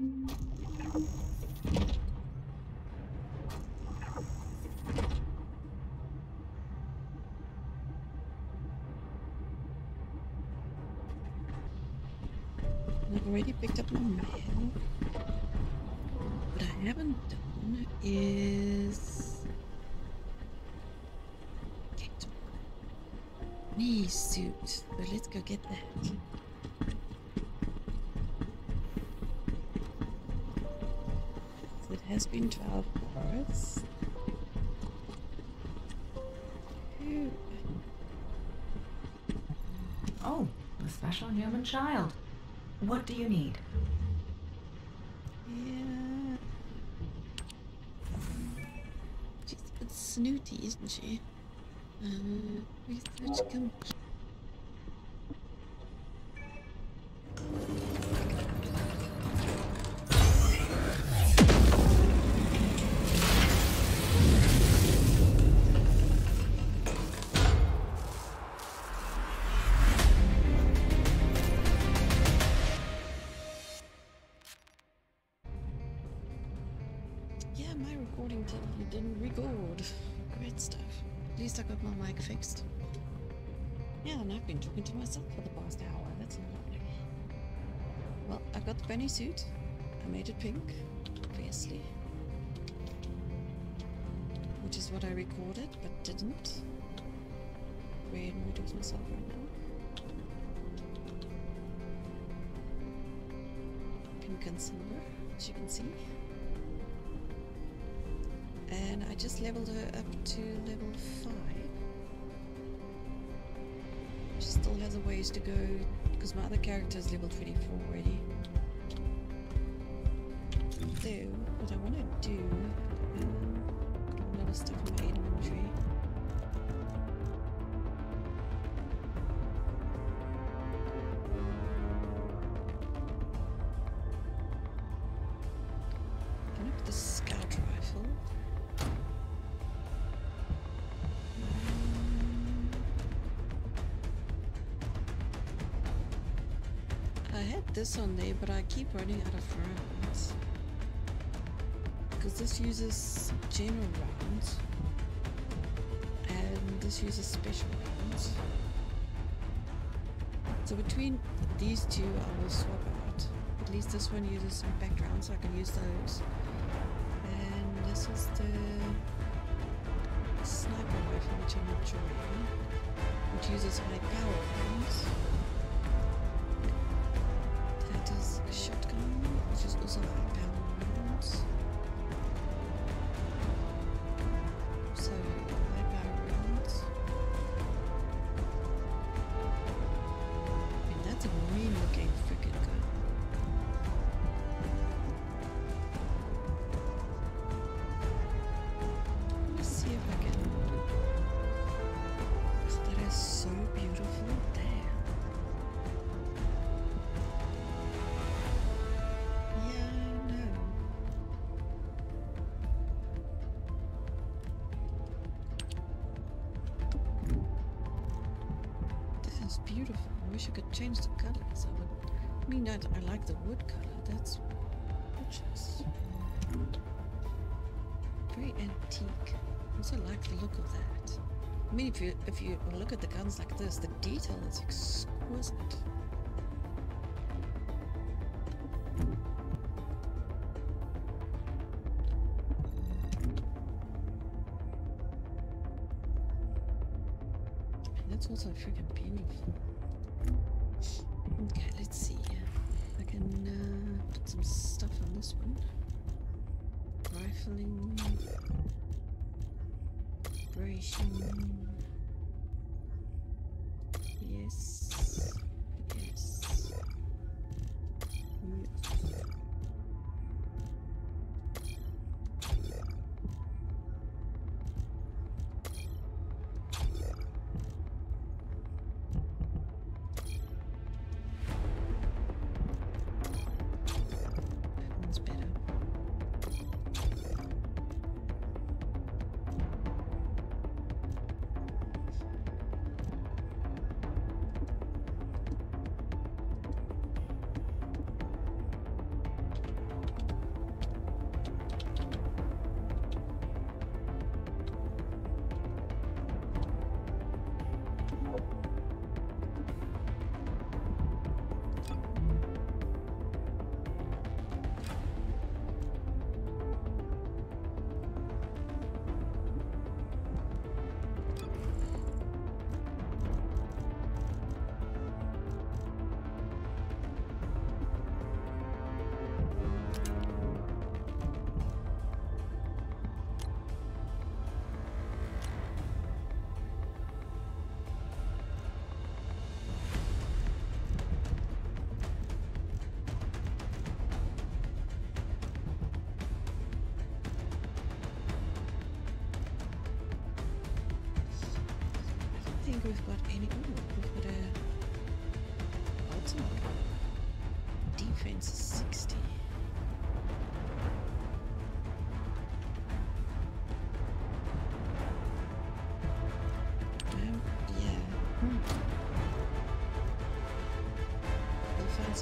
I've already picked up my mail. What I haven't done is get knee suit. So let's go get that. So it has been 12 hours. Oh, a special human child. What do you need? Yeah. She's a bit snooty, isn't she? Uh, research complete. Bunny suit. I made it pink, obviously. Which is what I recorded, but didn't. Very annoyed with myself right now. Pink and silver, as you can see. And I just leveled her up to level 5. She still has a ways to go because my other character is level 24 already. Though, what I want to do, um, got a stuff in my inventory. I had this on there, but I keep running out of rounds. Because this uses general rounds. And this uses special rounds. So between these two, I will swap out. At least this one uses impact rounds, so I can use those. And this is the sniper rifle, which I'm enjoying, which uses high power rounds. That is a shotgun, beautiful. I wish I could change the colors. I would. Mean, I, I like the wood color. That's gorgeous. Very antique. I also like the look of that. I mean, if you if you look at the guns like this, the detail is exquisite. That's also beautiful. Okay, let's see. I can uh, put some stuff on this one. Rifling. Vibration. Yes. Yes.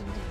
We'll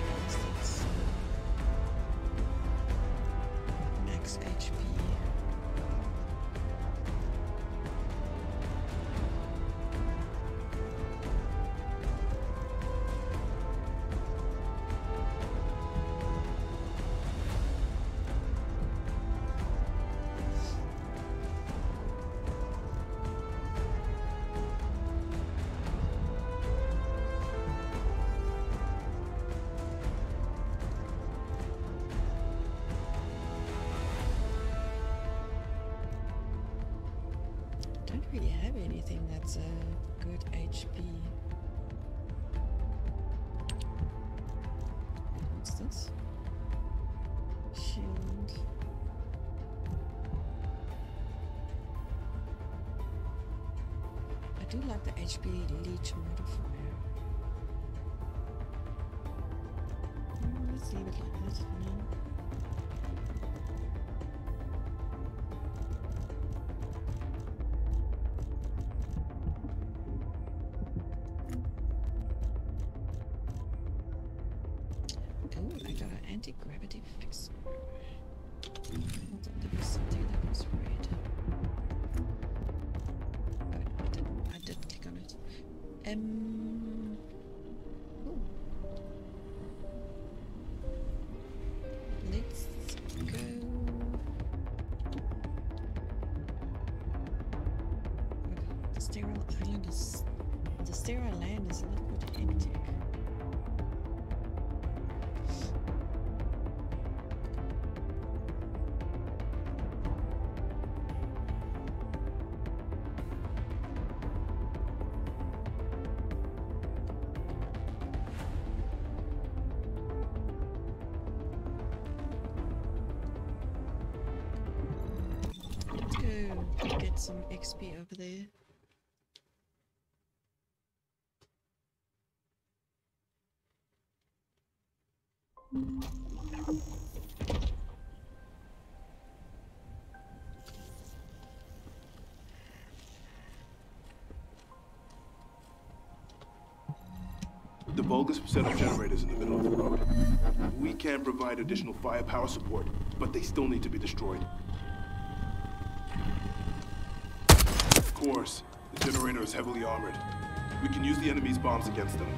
have anything that's a good HP. What's this? Shield. I do like the HP leech modifier. The Vulgus set up generators in the middle of the road. We can provide additional firepower support, but they still need to be destroyed. Of course, the generator is heavily armored. We can use the enemy's bombs against them.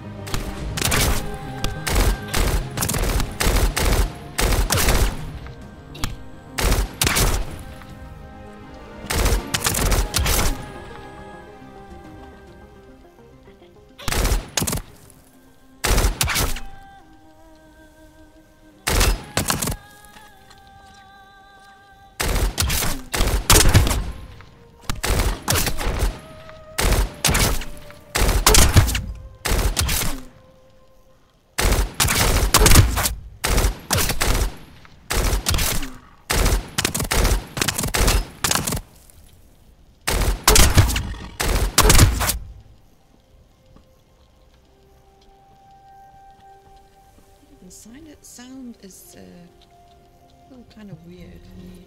Sign sound is uh, a little kind of weird for me.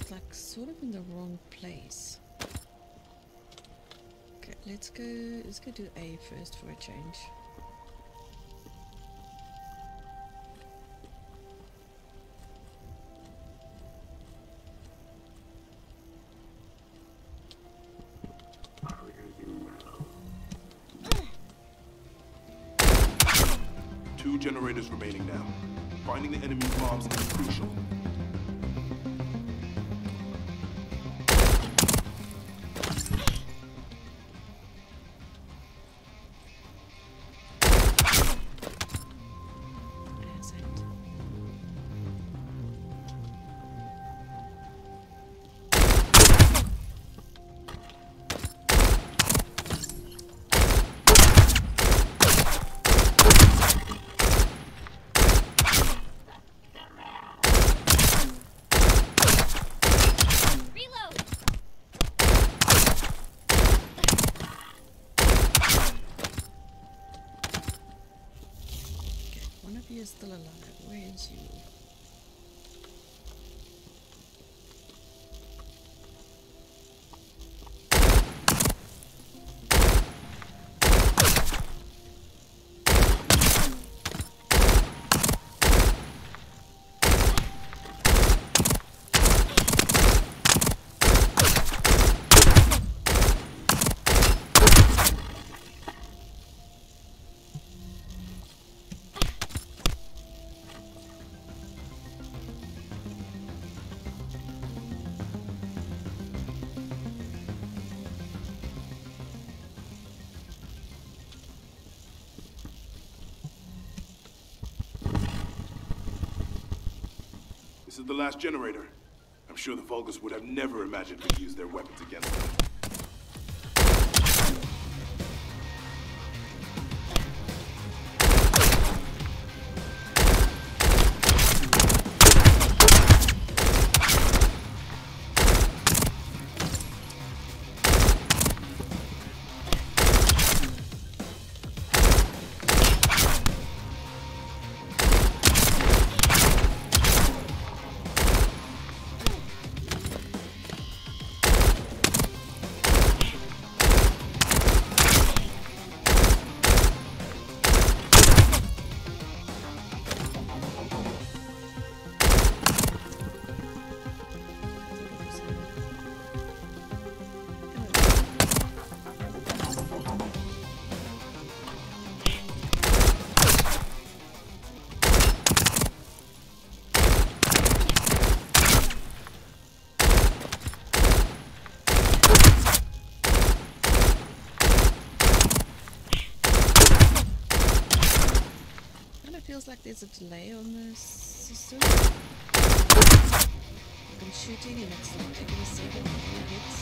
It's like sort of in the wrong place. Okay, let's go. Let's go do A first for a change. Generators remaining now. Finding the enemy's bombs is crucial. This is the last generator. I'm sure the Vulgus would have never imagined we'd use their weapons against them. There's a delay on the system. I'm shooting and it's like taking a second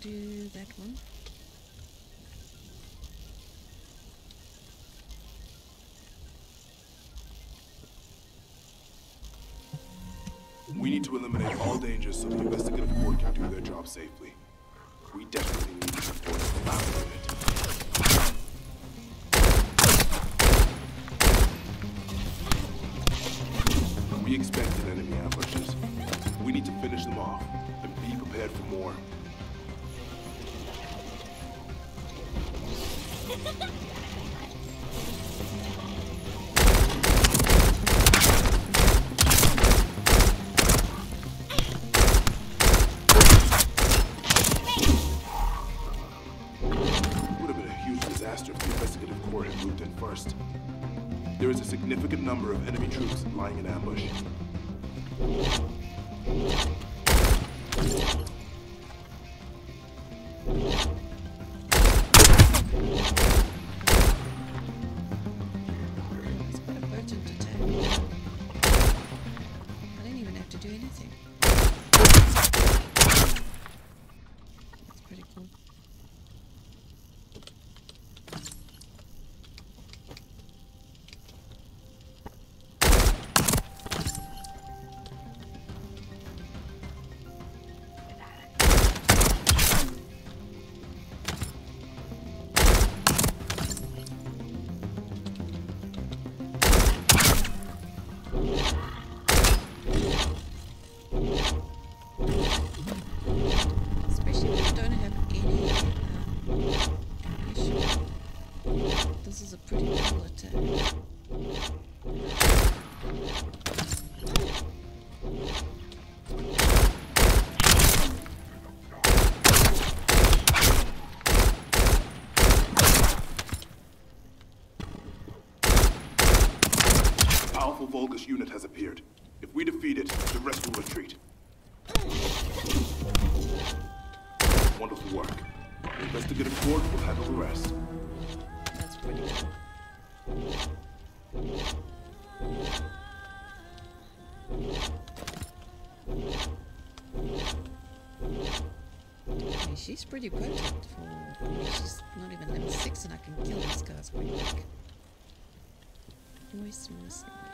Do that one. We need to eliminate all dangers so the investigative board can do their job safely. Troops lying in ambush. Powerful Vulgus unit has appeared. If we defeat it, the rest will retreat. Wonderful work. The investigative court will handle the rest. That's pretty cool. Okay, she's pretty potent for. She's not even level 6 and I can kill these guys pretty quick. Nice, nice, nice.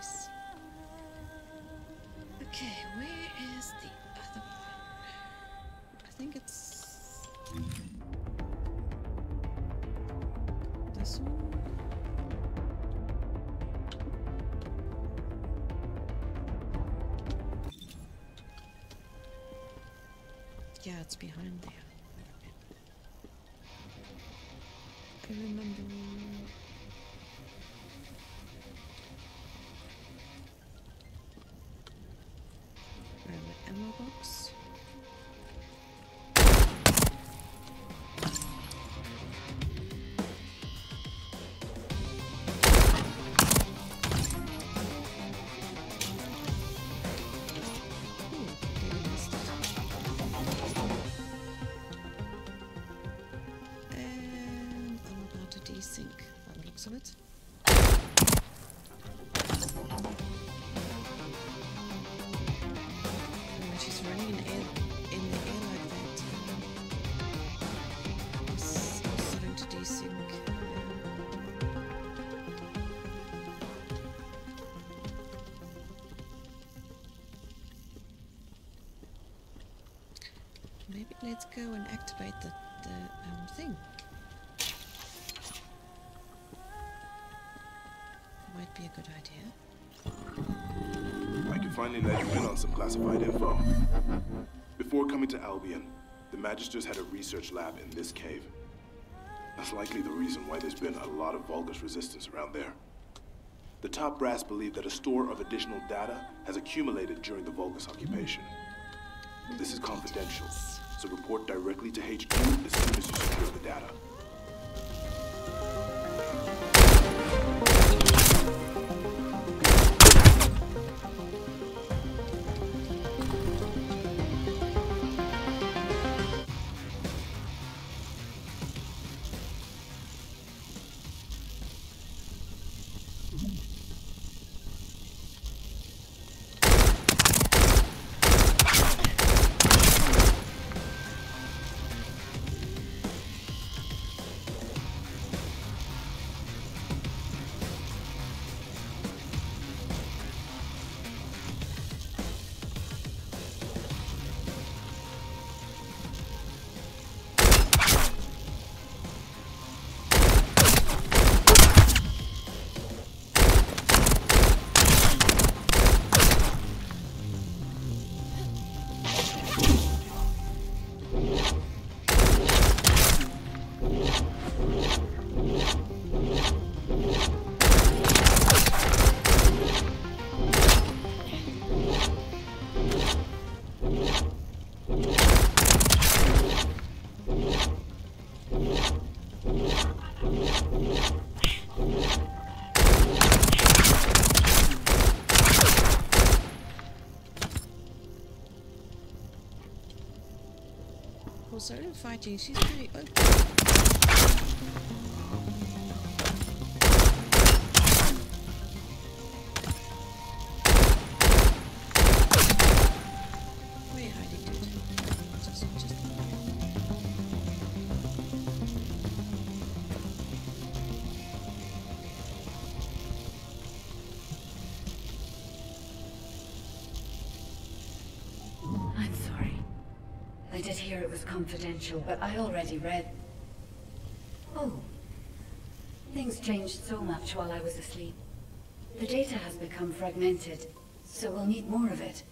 Okay, where is the other one? I think it's. This one? Yeah, it's behind there. Let's go and activate the, the um, thing. Might be a good idea. I can finally let you in on some classified info. Before coming to Albion, the Magisters had a research lab in this cave. That's likely the reason why there's been a lot of Vulgus resistance around there. The top brass believe that a store of additional data has accumulated during the Vulgus occupation. This is confidential, so report directly to HQ as soon as you secure the data. Solo fighting, she's pretty open. Hear it was confidential, but I already read. Oh. Things changed so much while I was asleep. The data has become fragmented, so we'll need more of it.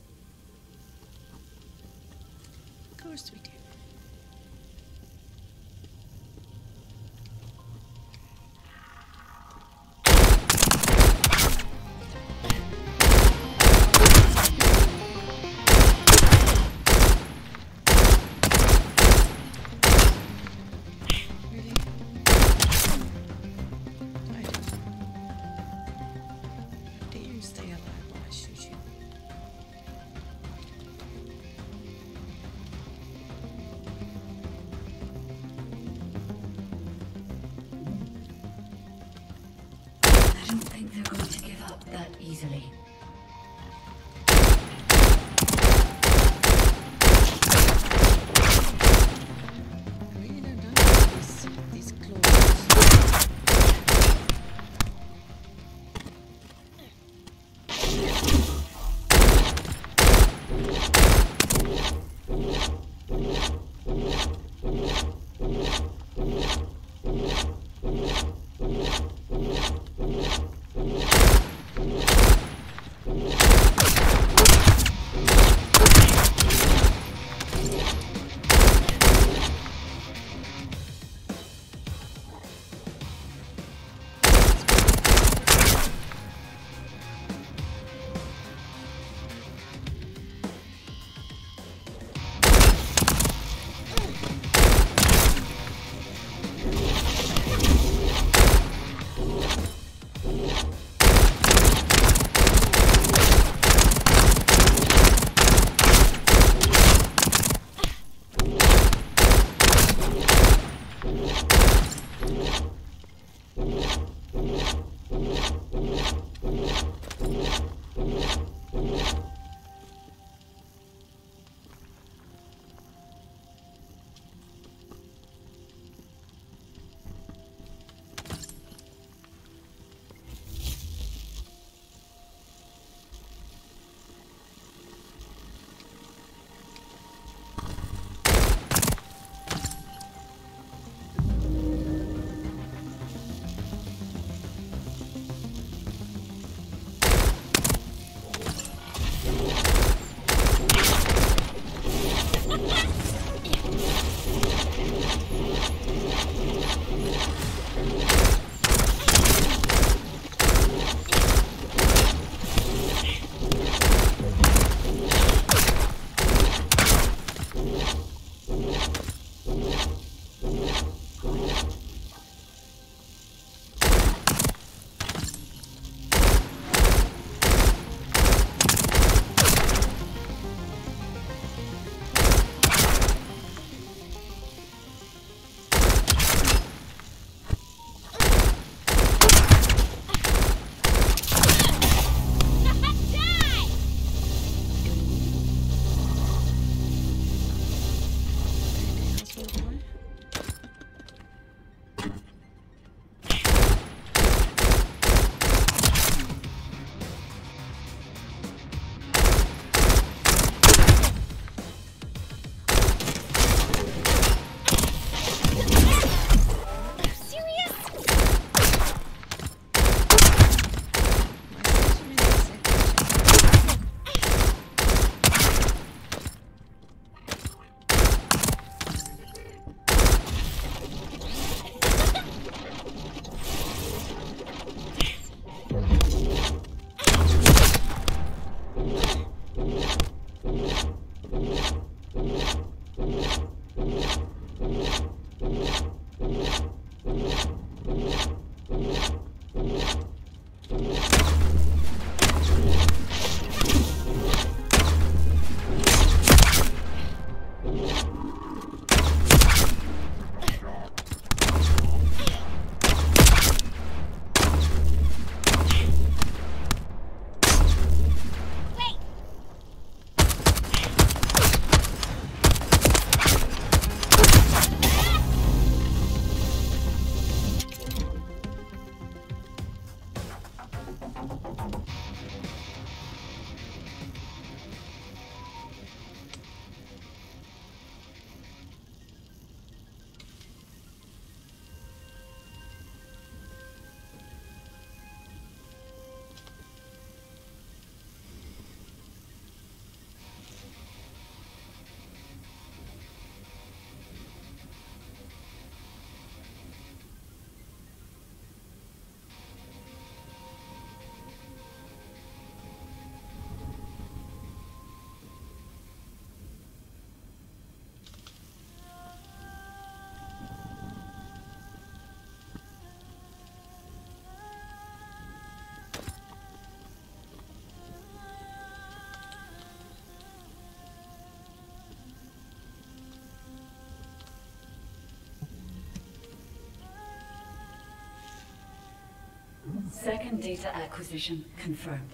Second data acquisition confirmed.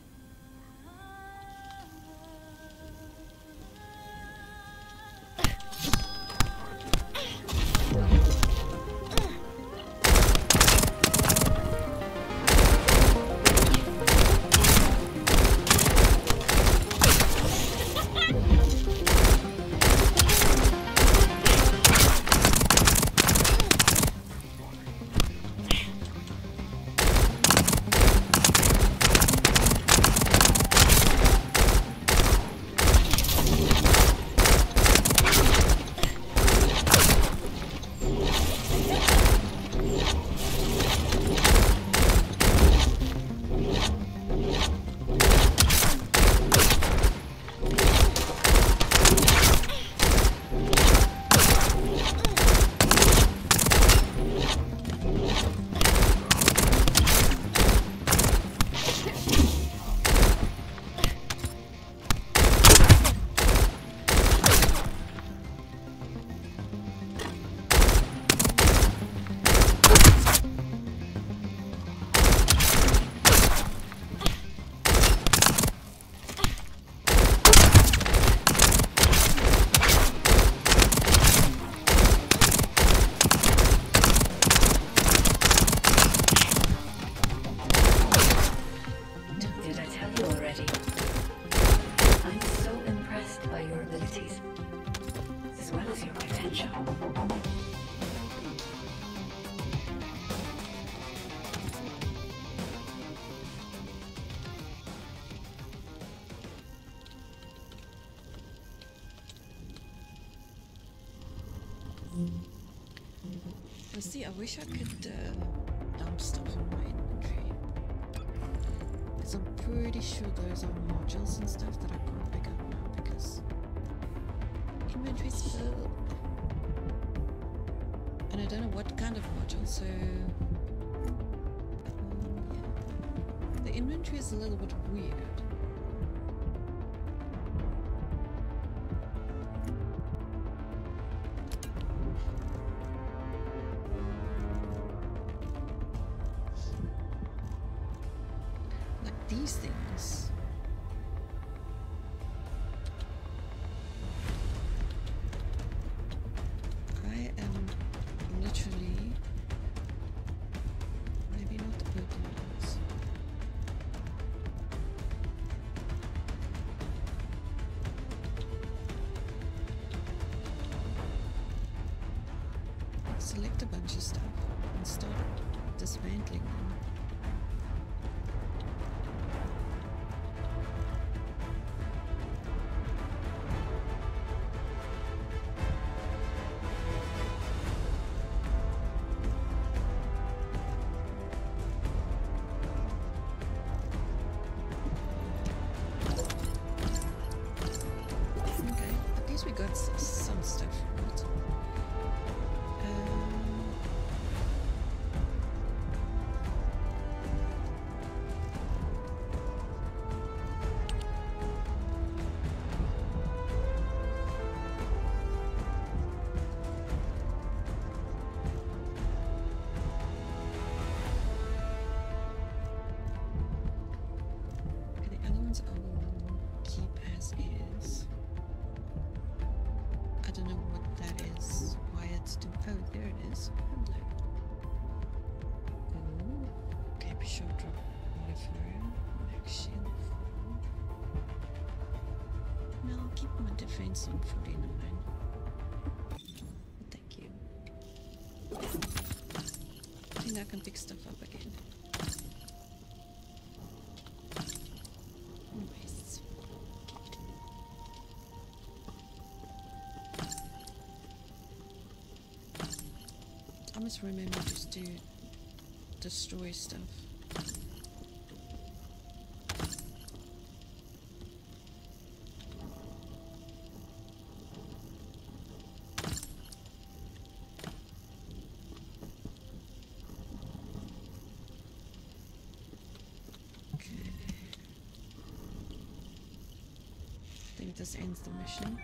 Wish I could uh, dump stuff in my inventory. Because I'm pretty sure those are modules and stuff that I can't pick up now because inventory's full. And I don't know what kind of module, so... Um, yeah. The inventory is a little bit weird. Oh there it is. Hello. Ooh. Sure drop modifier. Action. No, I'll keep my defense on 49. Thank you. I think I can pick stuff up I must remember just to destroy stuff. Okay. I think this ends the mission.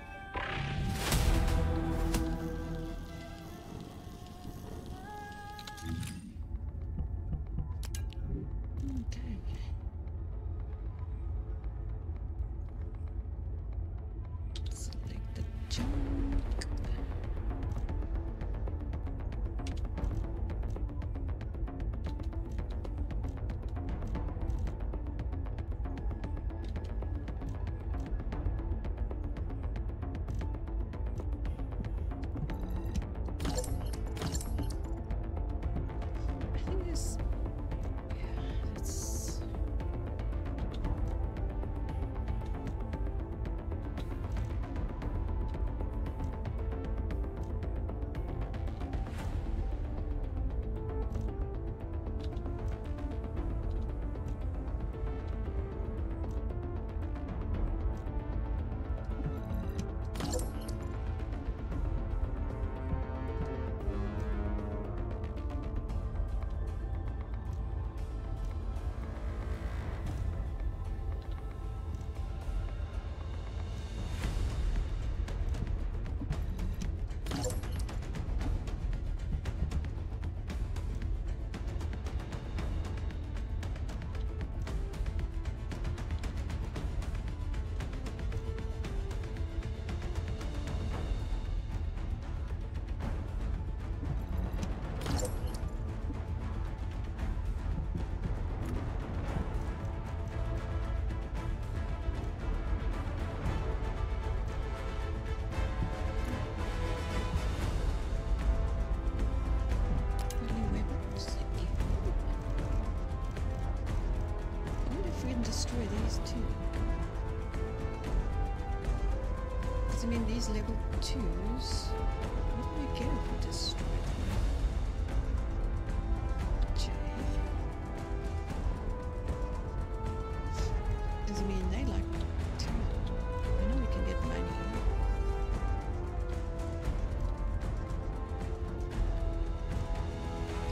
I mean, these level twos. What do we get if we destroy them? J. Does it mean they like town? I know we can get money.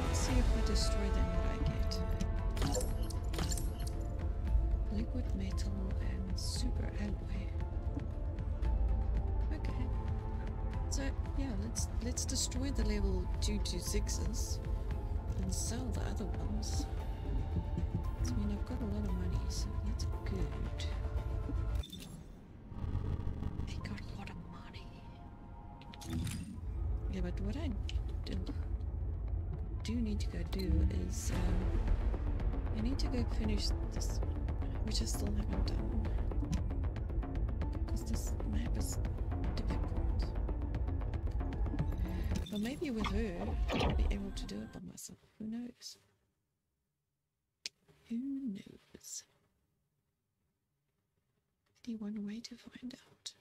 Let's see if I destroy them what I get. Liquid metal and super alloy. So yeah, let's let's destroy the level two to sixes and sell the other ones. I mean I've got a lot of money, so that's good. I got a lot of money. Yeah, but what I do do need to go do is um, I need to go finish this, one which I still haven't done. Because this map is difficult. But maybe with her, I'll be able to do it by myself. Who knows? Who knows? Only one way to find out.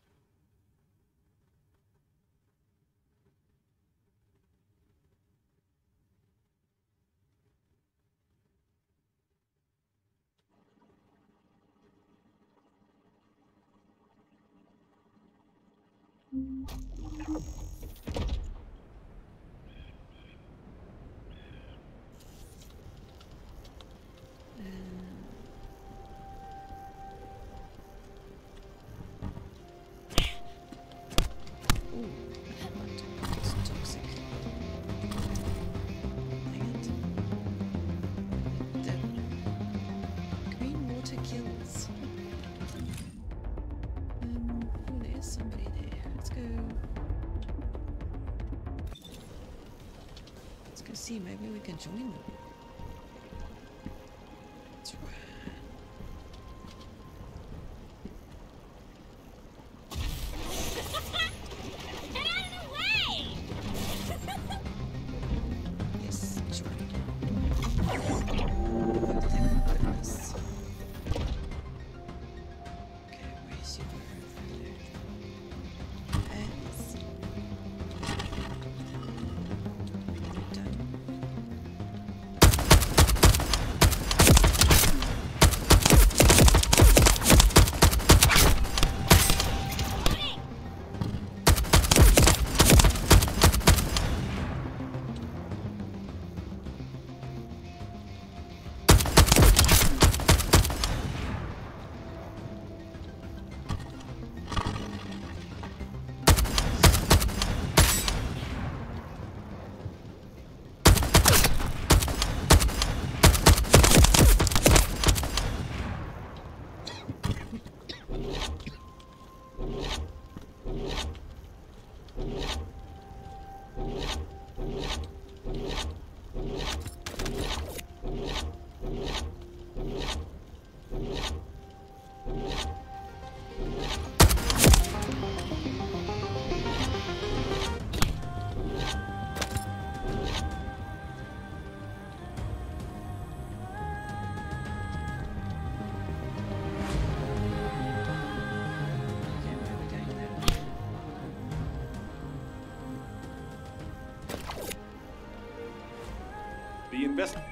Maybe we can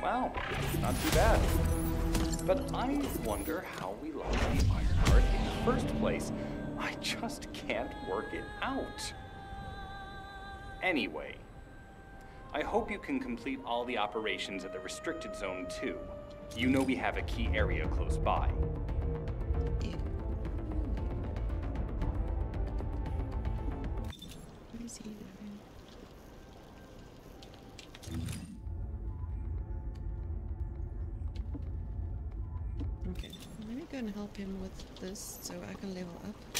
Wow, not too bad. But I wonder how we lost the Ironheart in the first place. I just can't work it out. Anyway, I hope you can complete all the operations at the restricted zone too. You know we have a key area close by. Okay, let me go and help him with this so I can level up.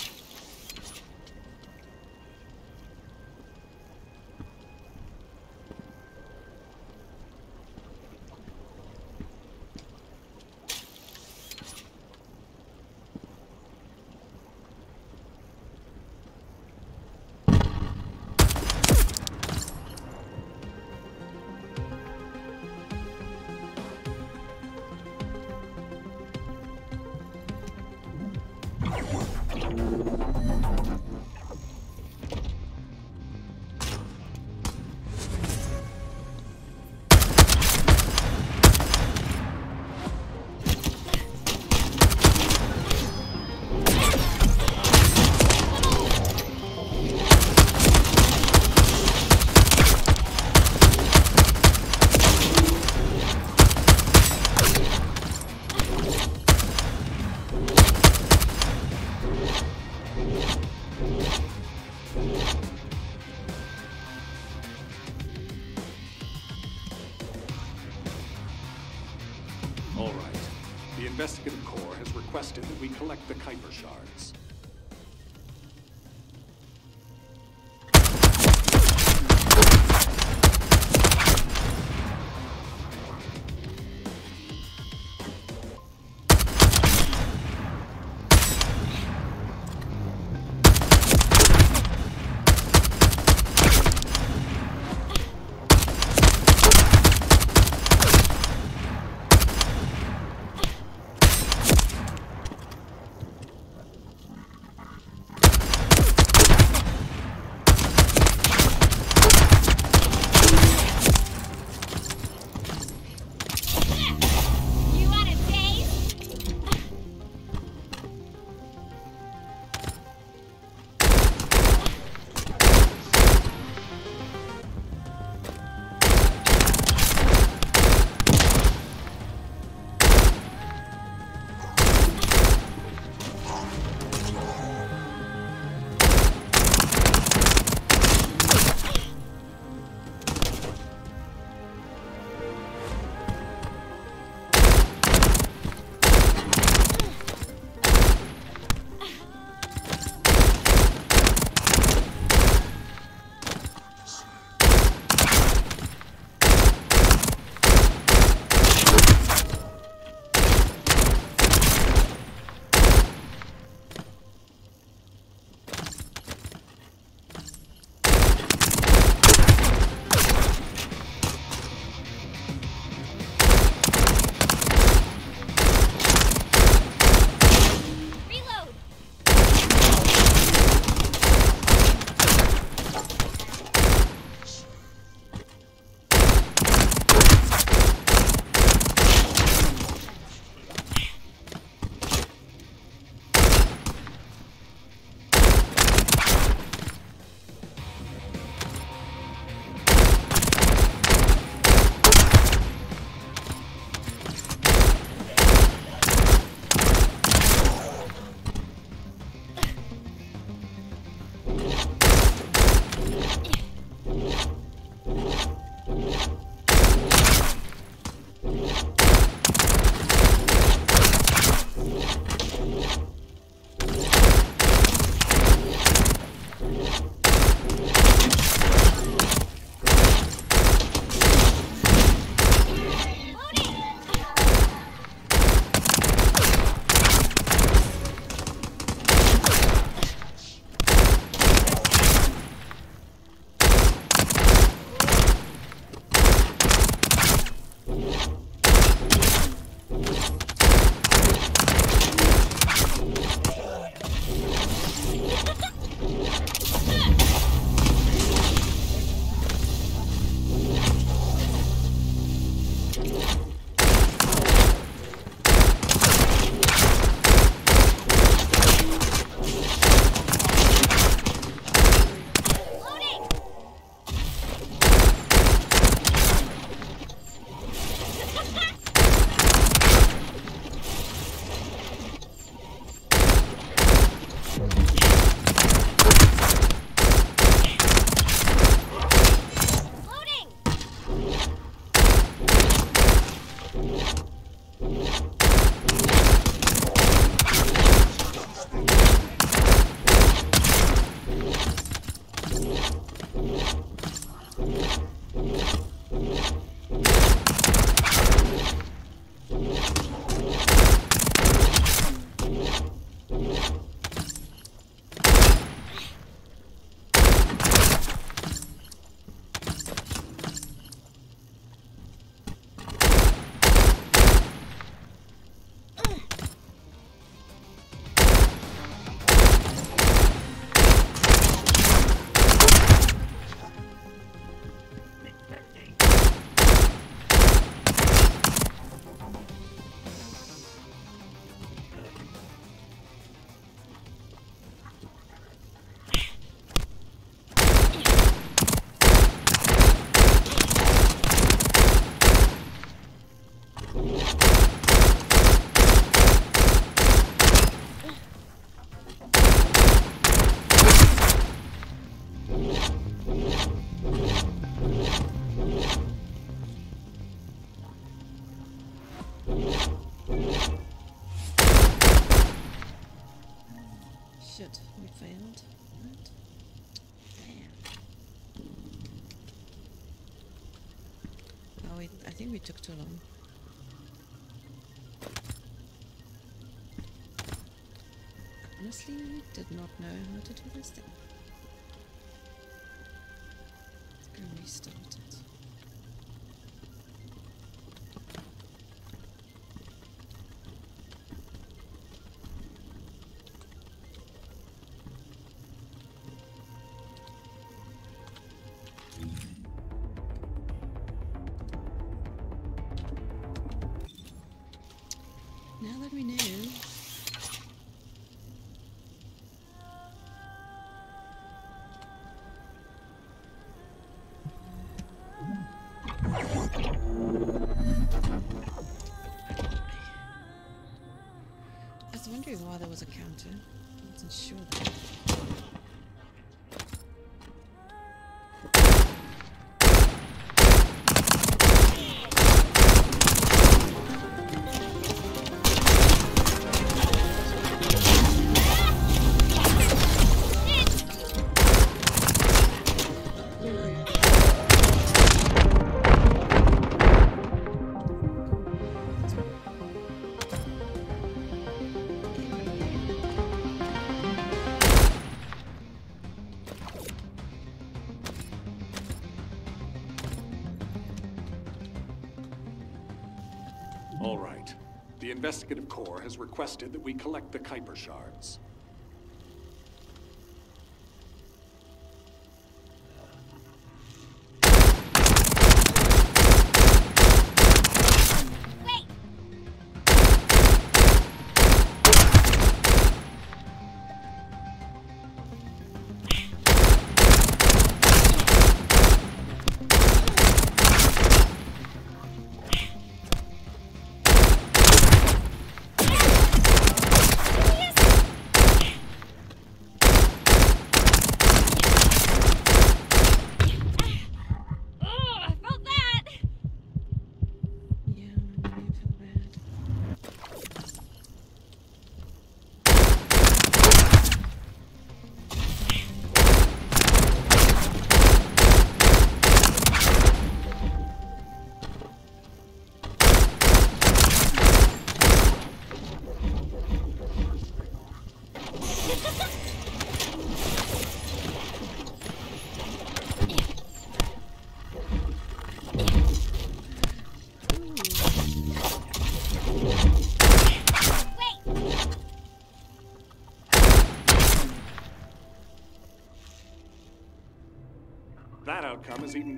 We, I think we took too long. Honestly, did not know how to do this thing. Wondering why there was a counter. I wasn't sure. Though. Investigative corps has requested that we collect the Kuiper shards.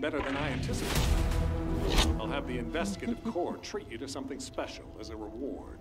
Better than I anticipated. I'll have the investigative corps treat you to something special as a reward.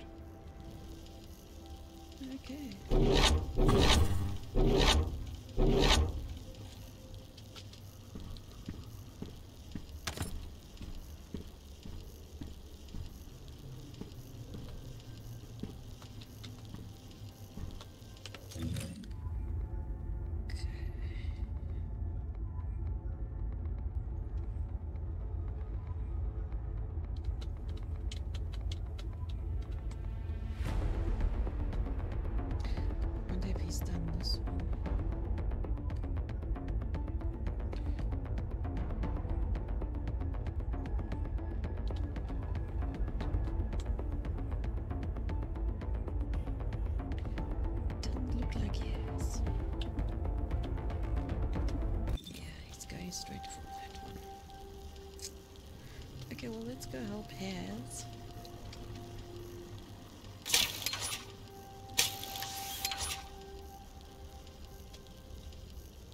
Let's go help Haz.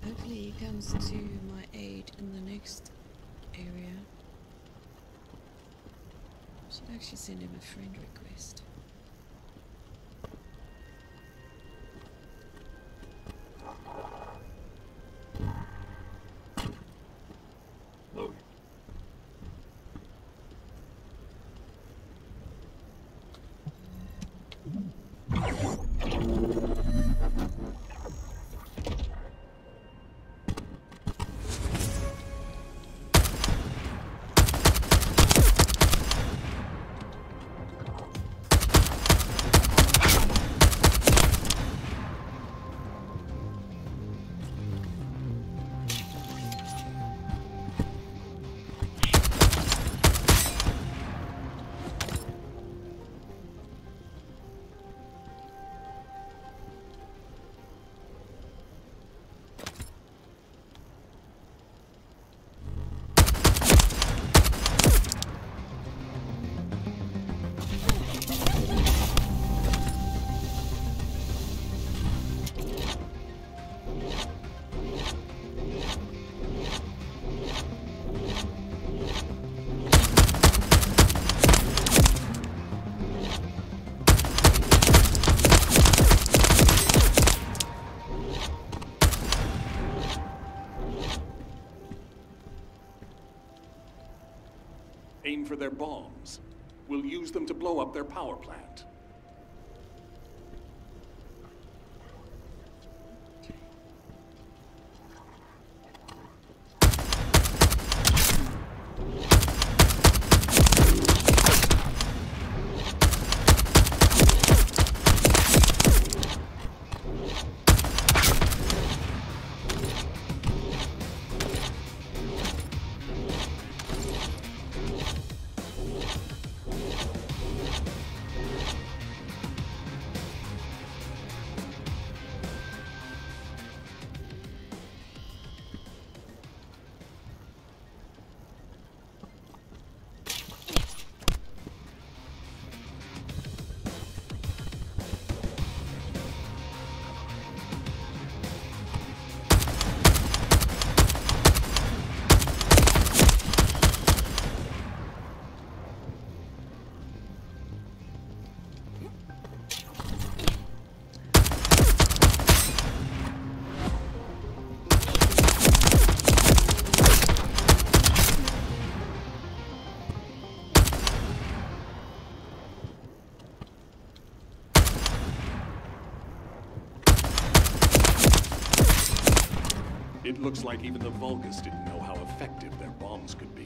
Hopefully he comes to my aid in the next area. Should actually send him a friend request. For their bombs. We'll use them to blow up their power plant. Looks like even the Vulgus didn't know how effective their bombs could be.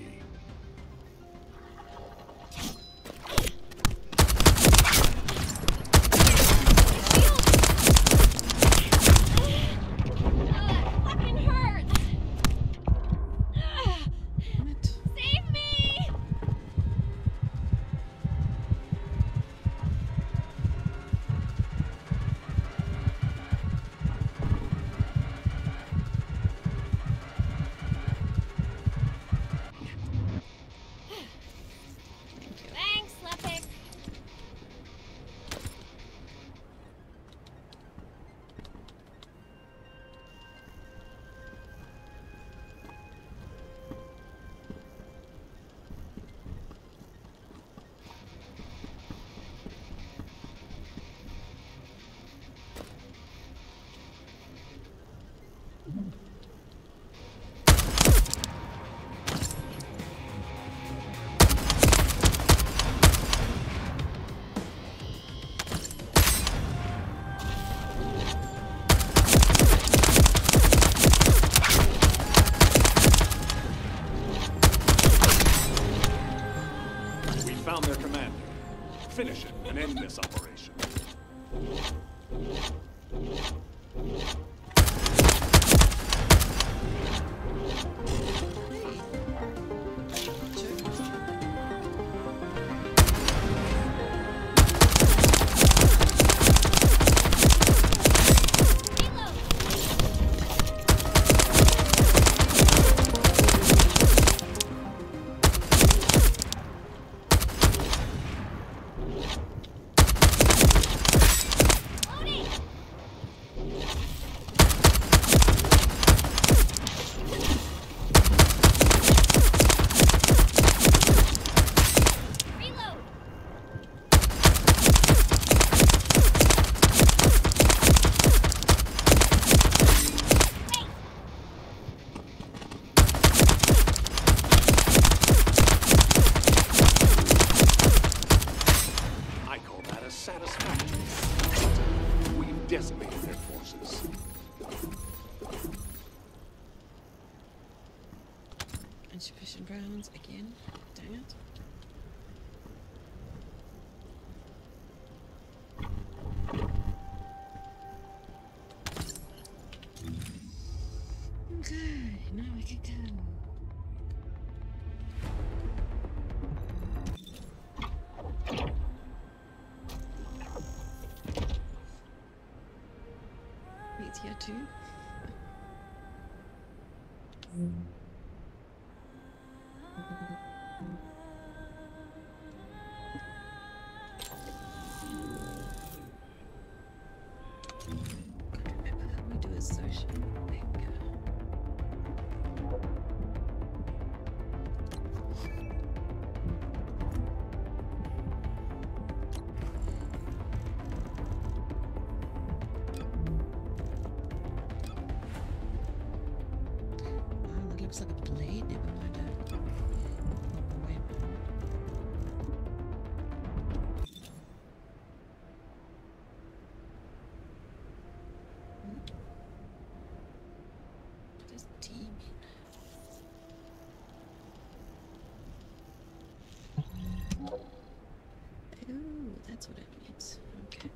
that's what it means. Okay.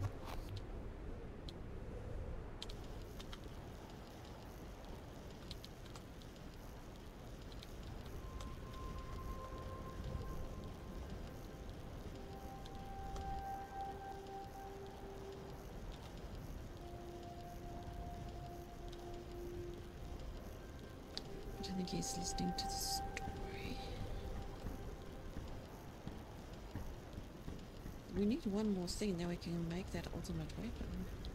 I think he's listening to this we need one more thing, then we can make that ultimate weapon.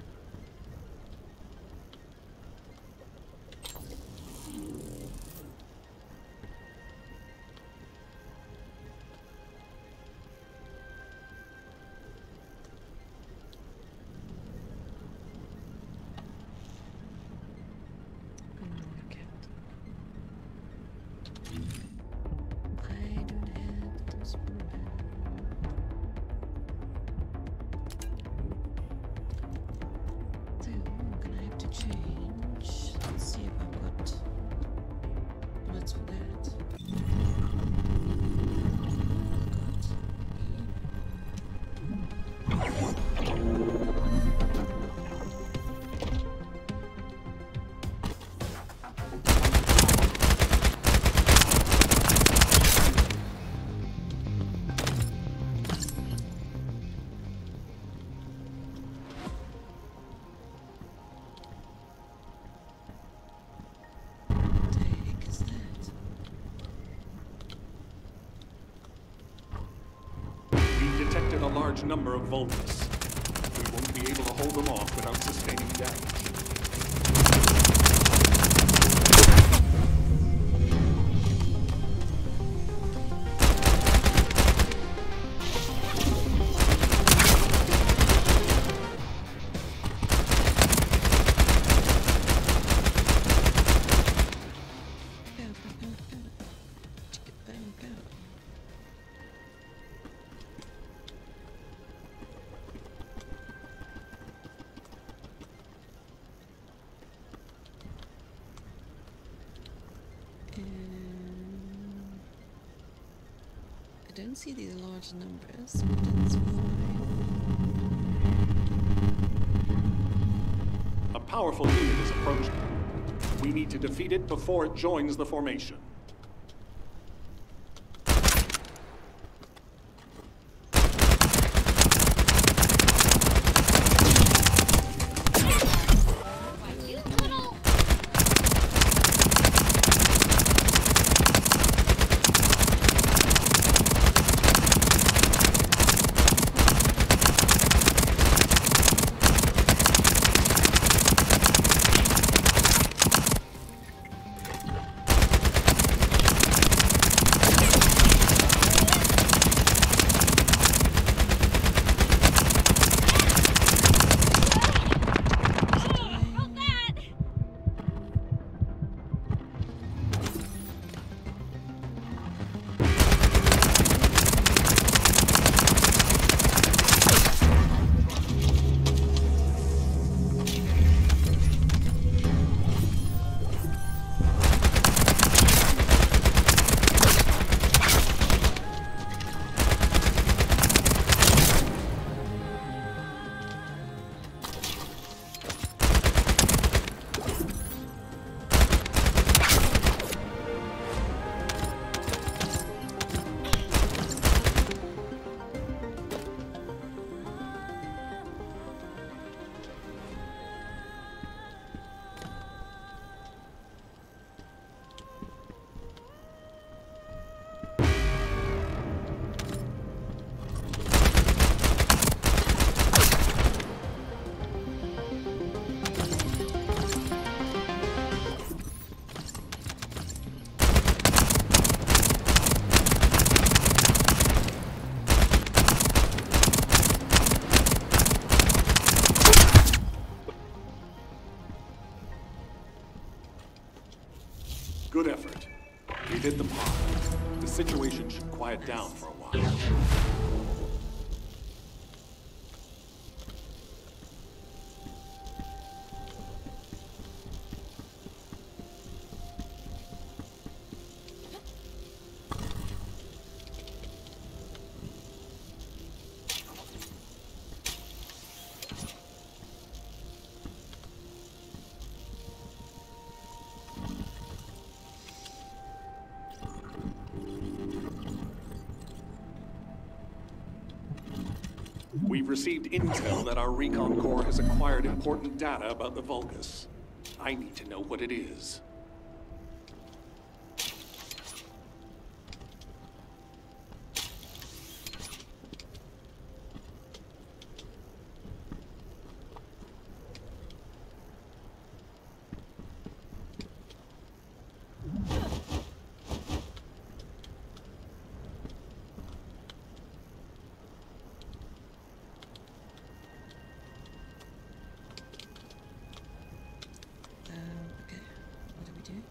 voltas. large numbers, but fine. A powerful unit is approaching. We need to defeat it before it joins the formation. We've received intel that our recon corps has acquired important data about the Vulgus. I need to know what it is. Uh, okay. What do we do?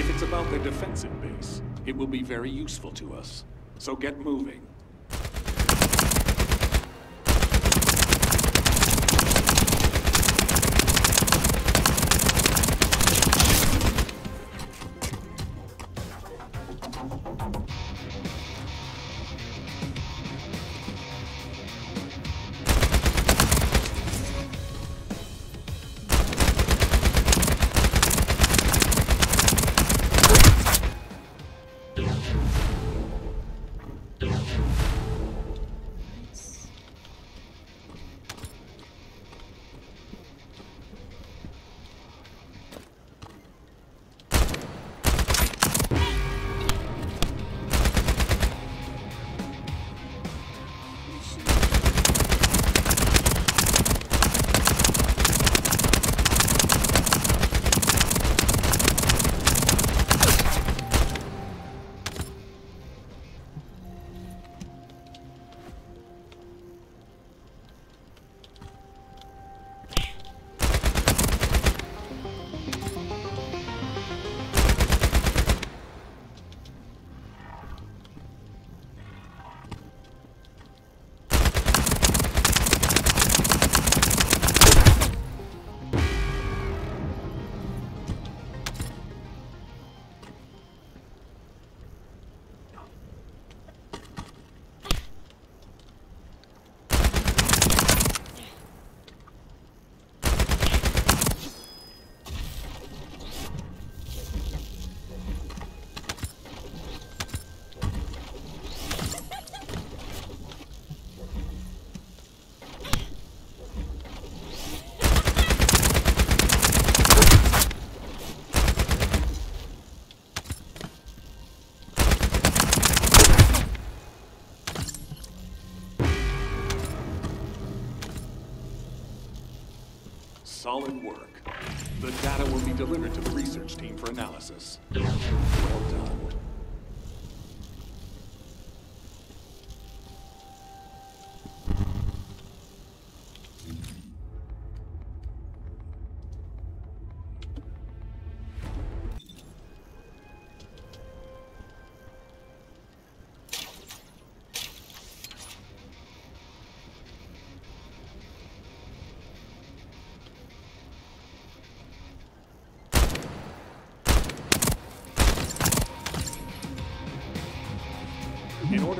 If it's about the defensive base, it will be very useful to us. So get moving. Solid work. The data will be delivered to the research team for analysis.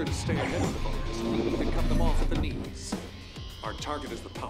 To stay ahead of the need to cut them off at the knees. Our target is the power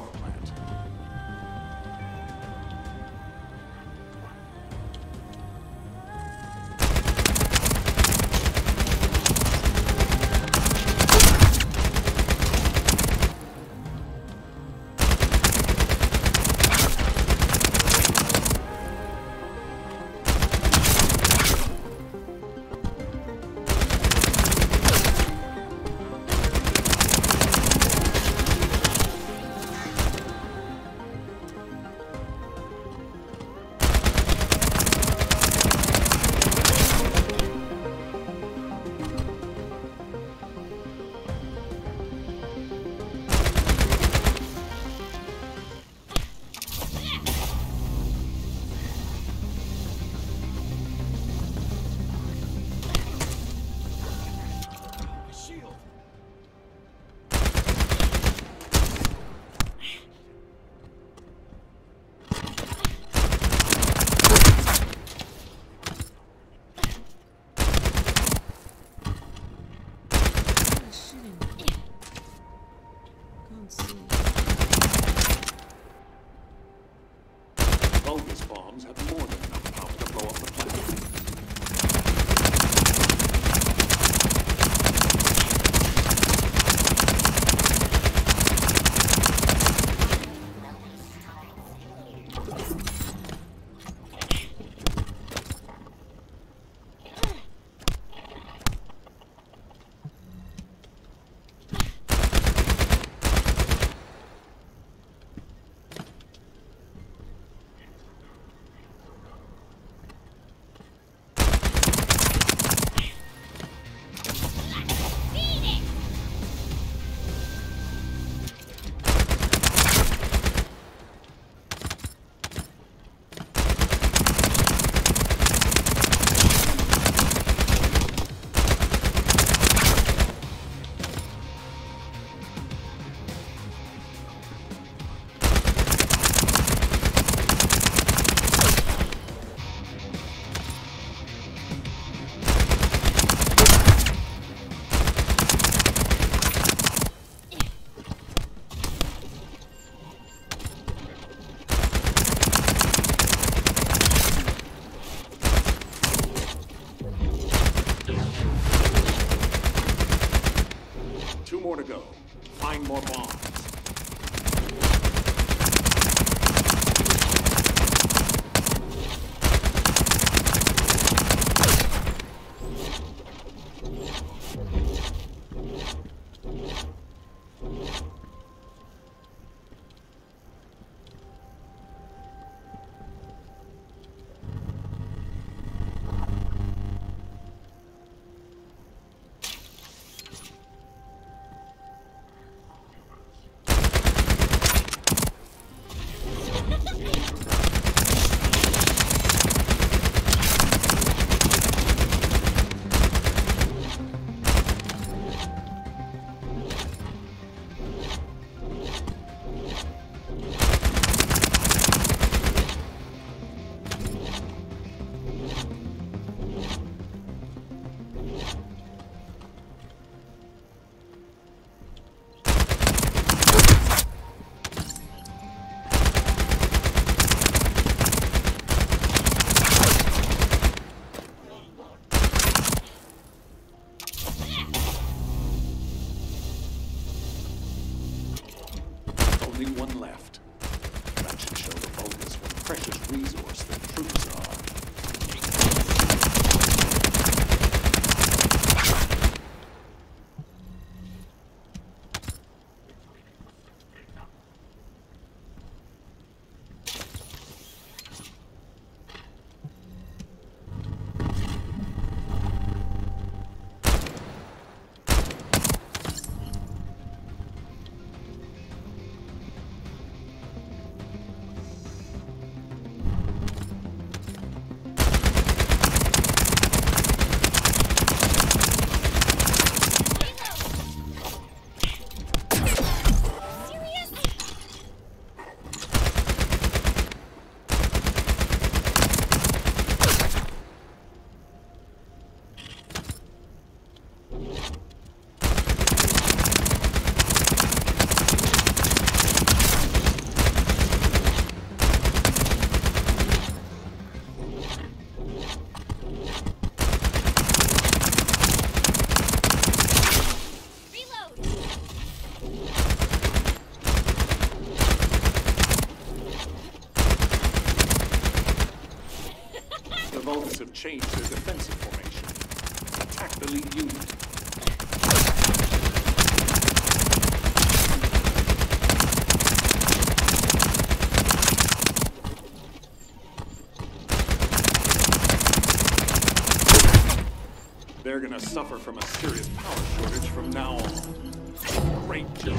they're gonna suffer from a serious power shortage from now on. Great job.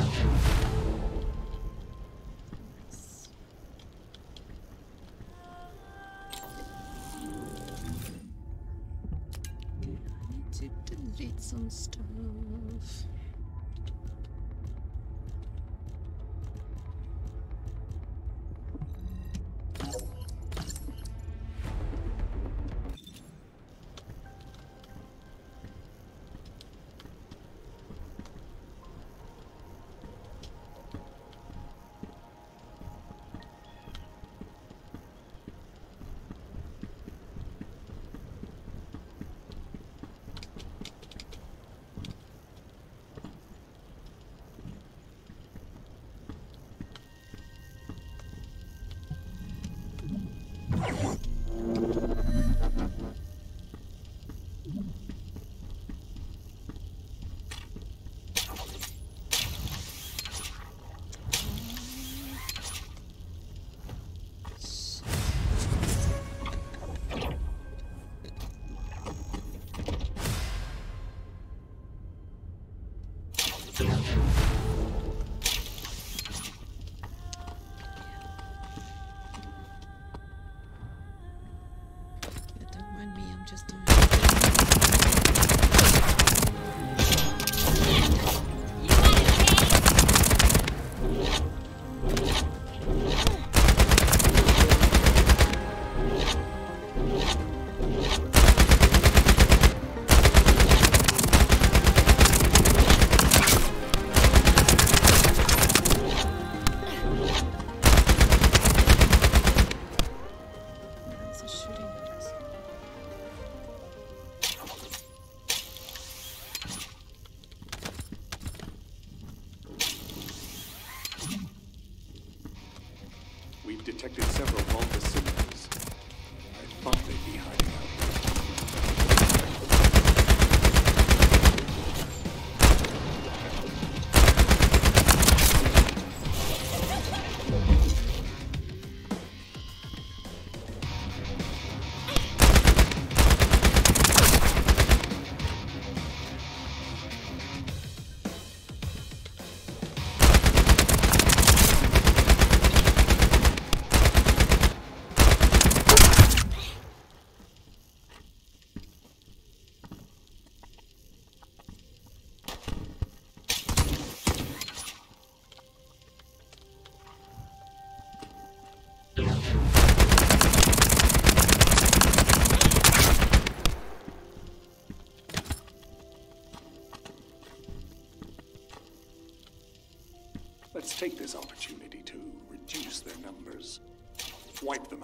Wipe them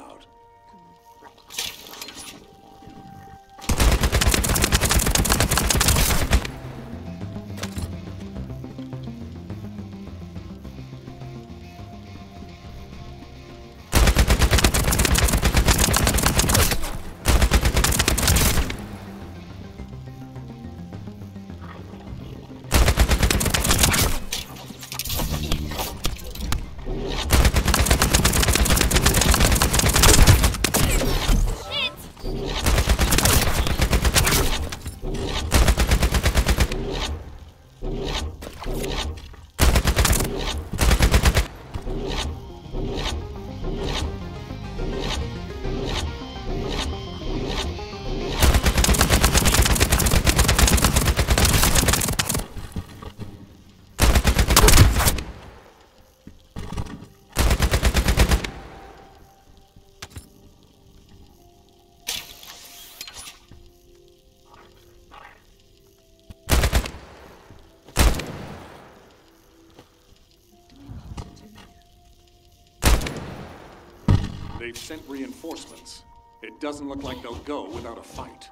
They've sent reinforcements. It doesn't look like they'll go without a fight.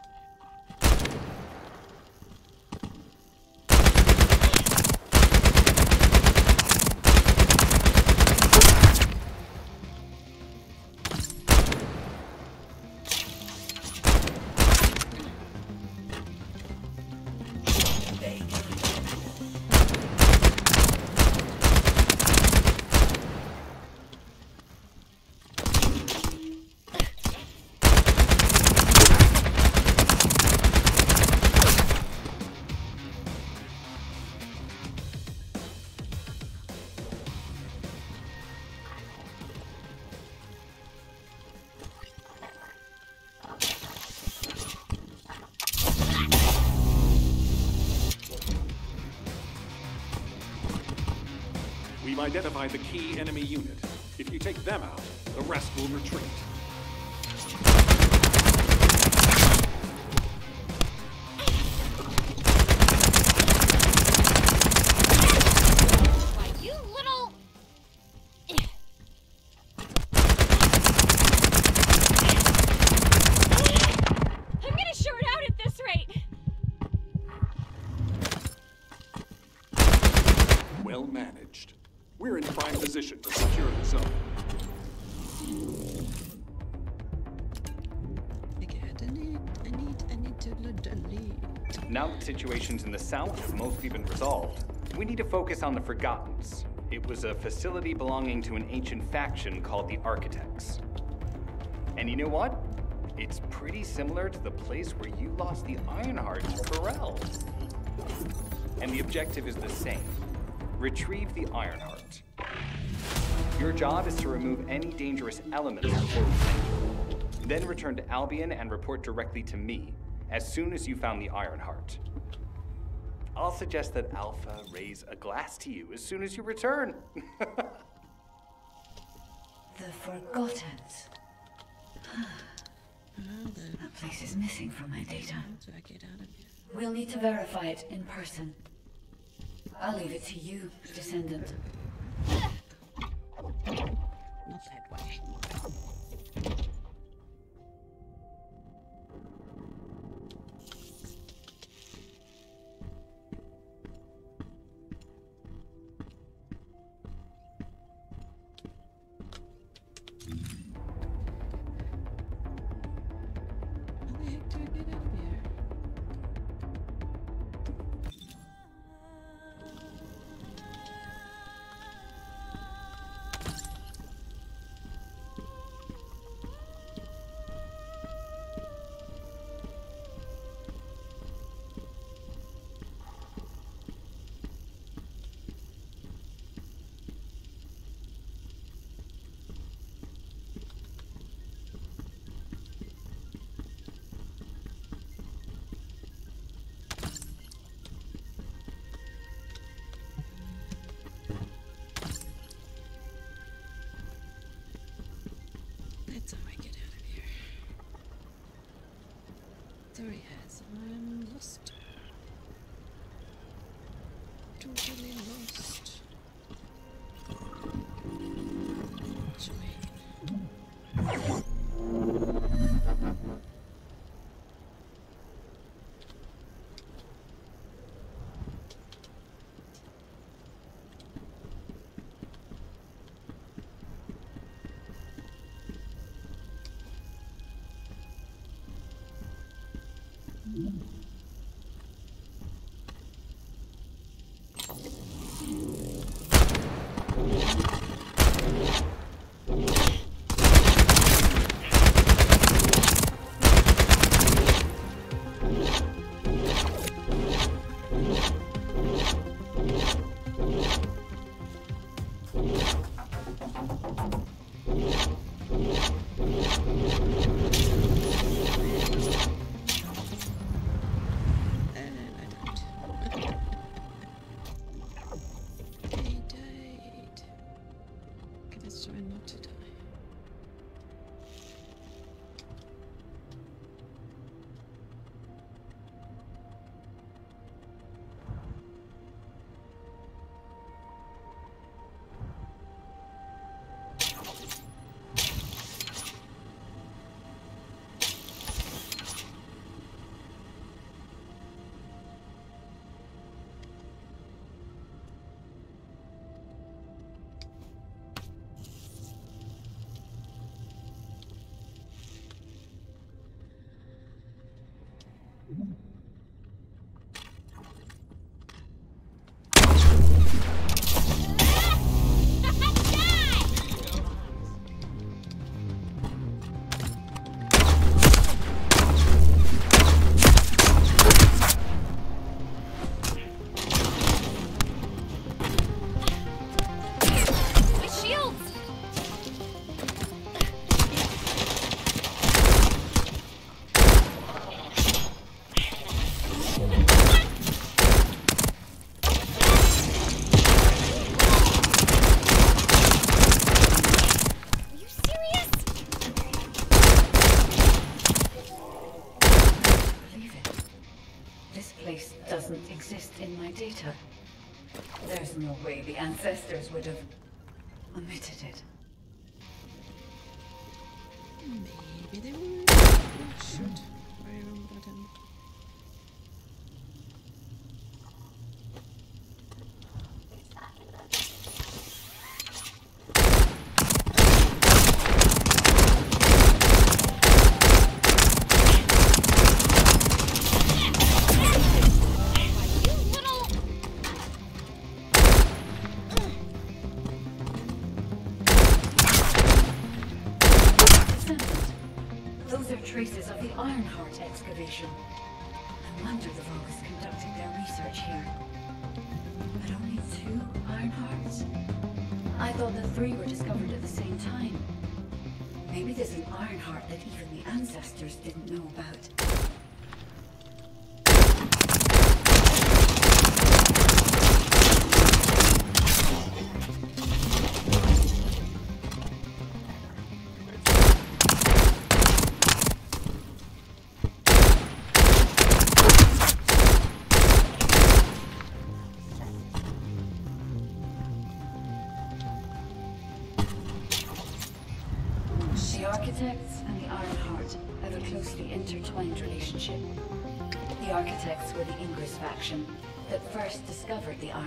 Identified the key enemy unit. If you take them out, the rest will retreat. Situations in the south have mostly been resolved, we need to focus on the Forgottens. It was a facility belonging to an ancient faction called the Architects. And you know what? It's pretty similar to the place where you lost the Ironheart to Burrell. And the objective is the same. Retrieve the Ironheart. Your job is to remove any dangerous elements before we. Then return to Albion and report directly to me as soon as you found the Ironheart. I'll suggest that Alpha raise a glass to you as soon as you return. The Forgotten. How That place is missing from my data. hell do I get out of here? We'll need to verify it in person. I'll leave it to you, Descendant. Not that way. So yes, I'm lost. Totally lost. Would have excavation. No wonder the Vulgus conducted their research here. But only two Ironhearts? I thought the three were discovered at the same time. Maybe there's an Ironheart that even the ancestors didn't know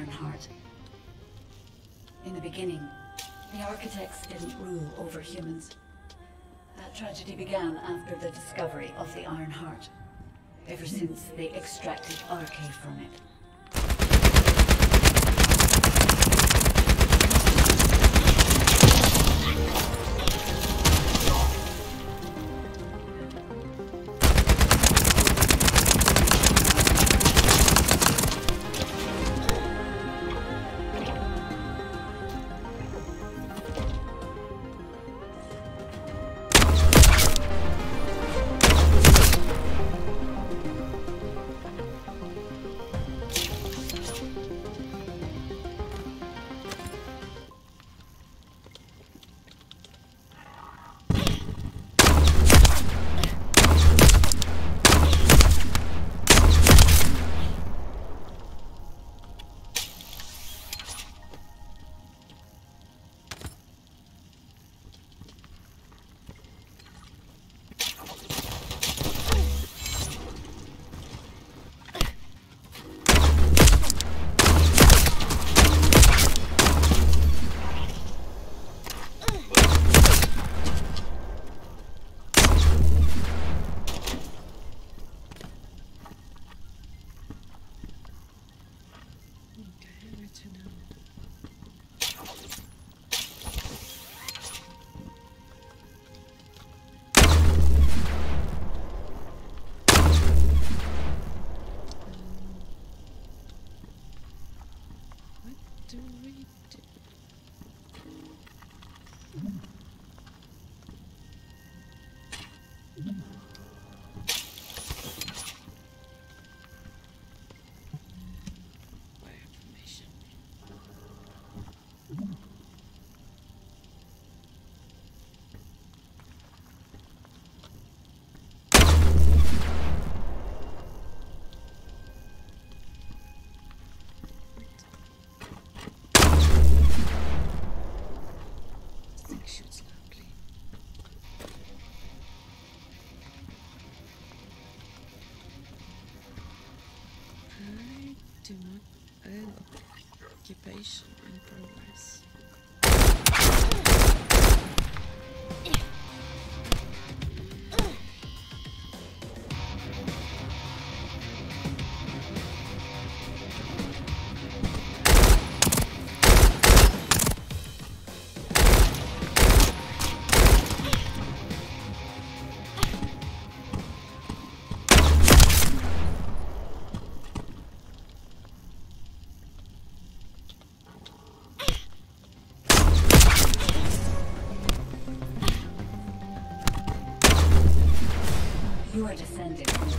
Ironheart. In the beginning, the architects didn't rule over humans. That tragedy began after the discovery of the Ironheart. Ever since they extracted Arche from it.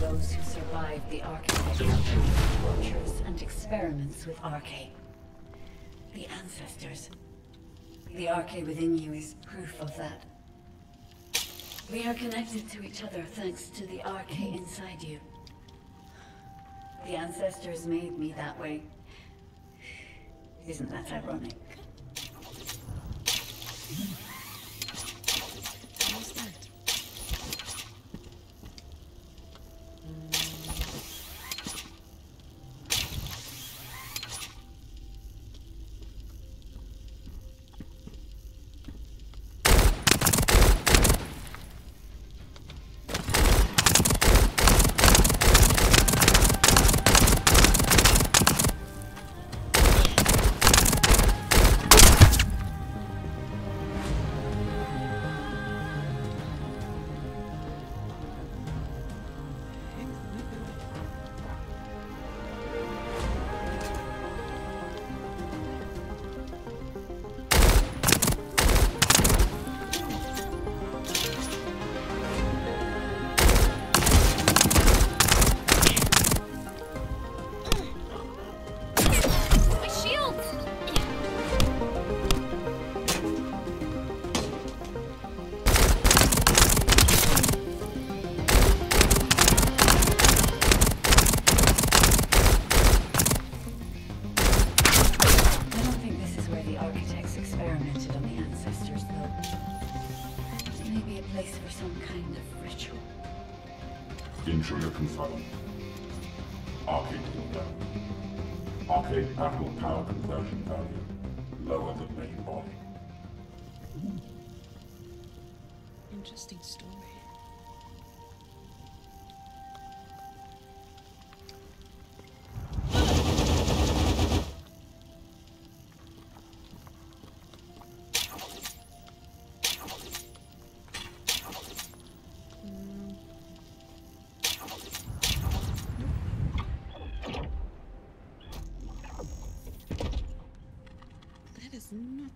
Those who survived the architects' tortures and experiments with Arche. The ancestors. The Arche within you is proof of that. We are connected to each other thanks to the Arche inside you. The ancestors made me that way. Isn't that ironic? That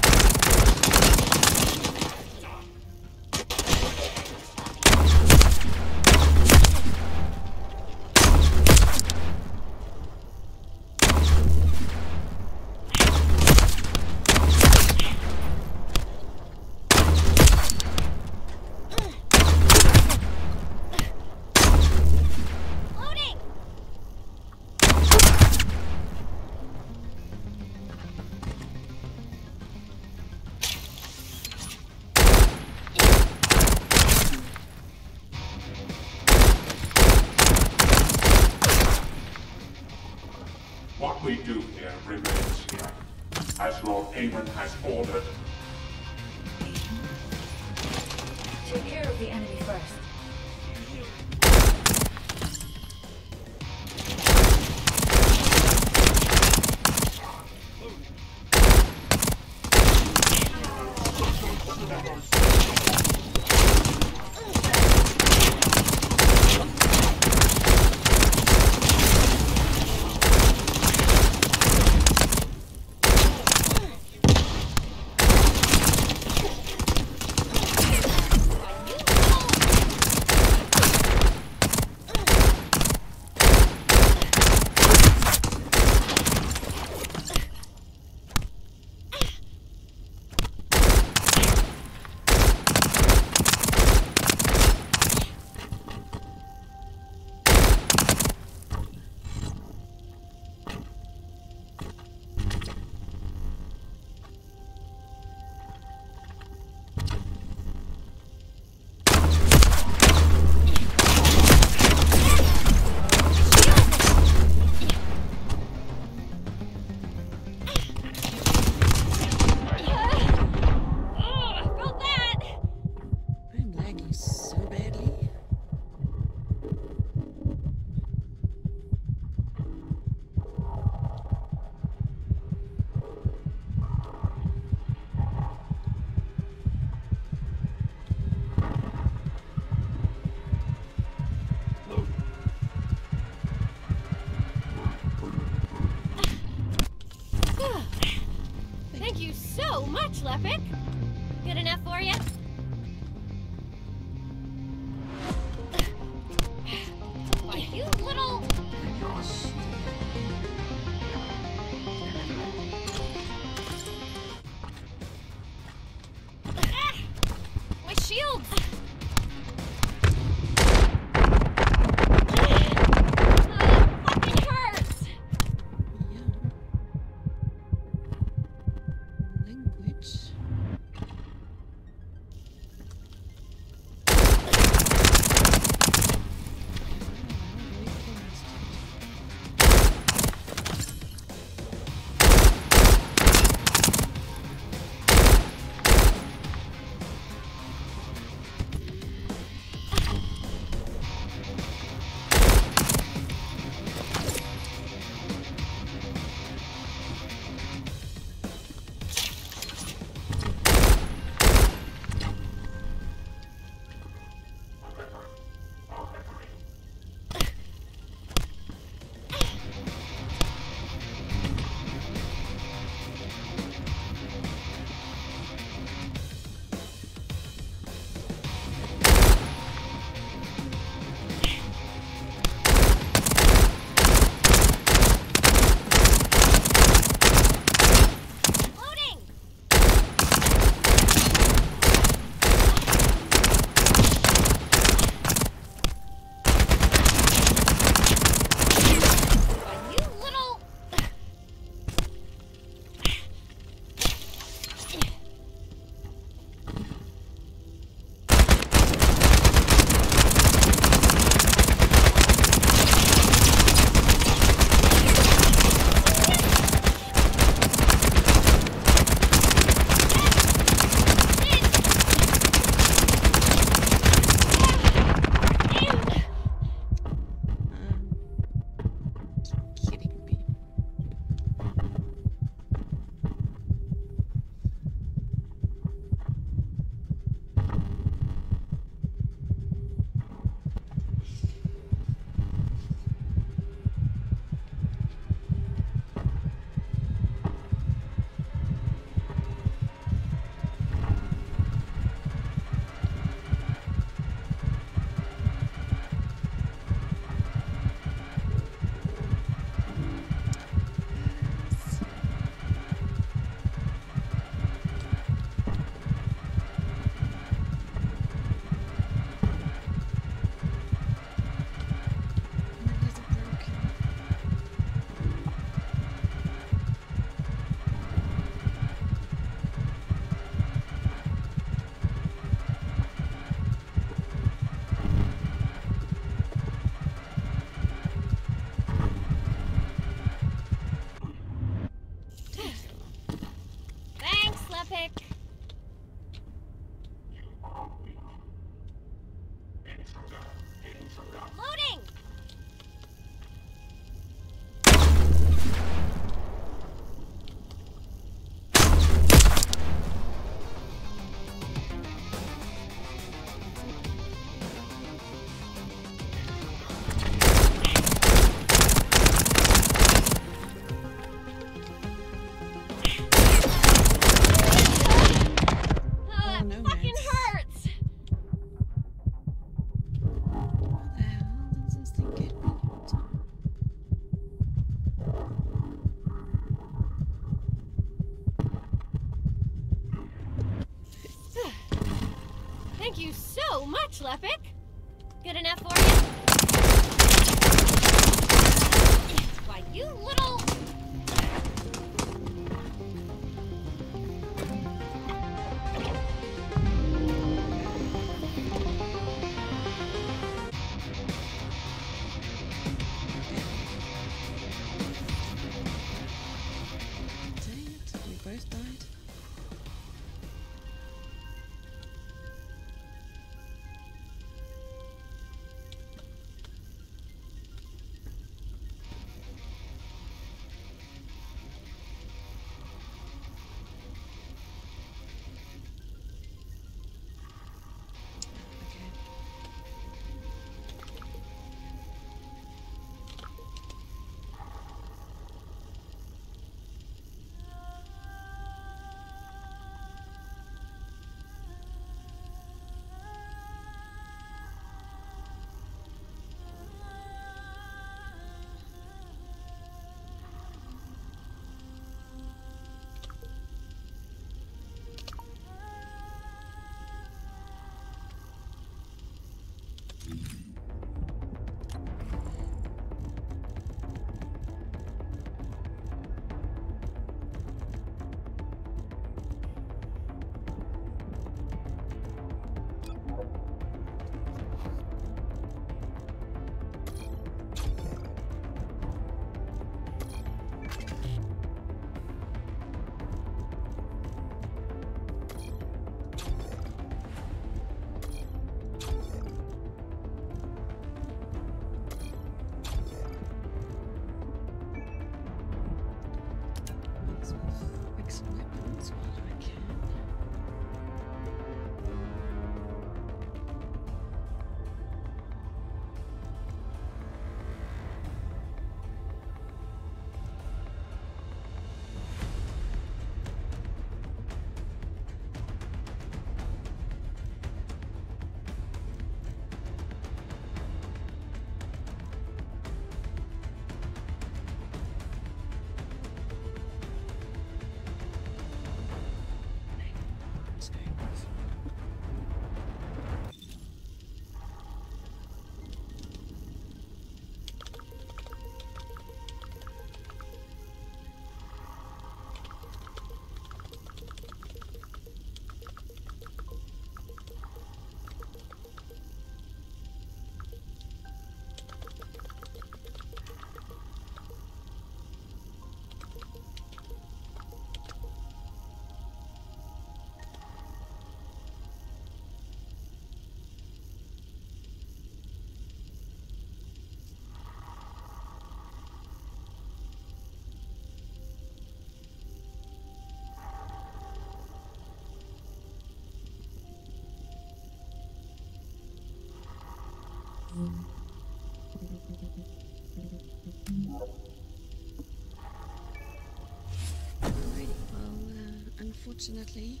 unfortunately,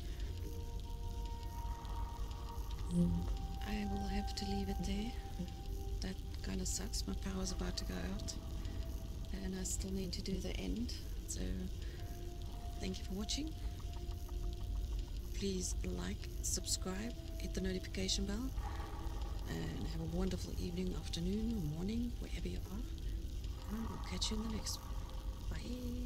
I will have to leave it there. That kind of sucks. My power's about to go out, and I still need to do the end. So, thank you for watching. Please like, subscribe, hit the notification bell, and have a wonderful evening, afternoon, or morning, wherever you are. And we'll catch you in the next one. Bye.